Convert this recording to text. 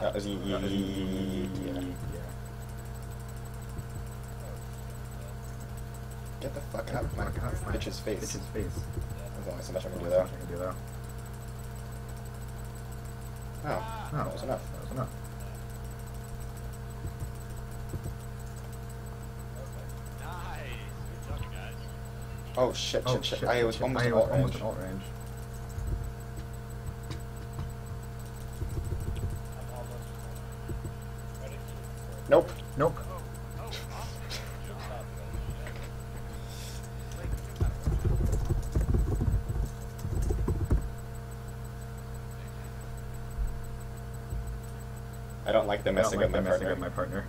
Uh, yeah. Get the fuck out of my bitch's face. Bitch's face. There's only so much I can do though. I can do though? Oh, Oh, that was enough. That was enough. Oh shit, Oh shit, shit. I was almost in alt range. Nope. Nope. I don't like the I don't messing like up my the messing up my partner.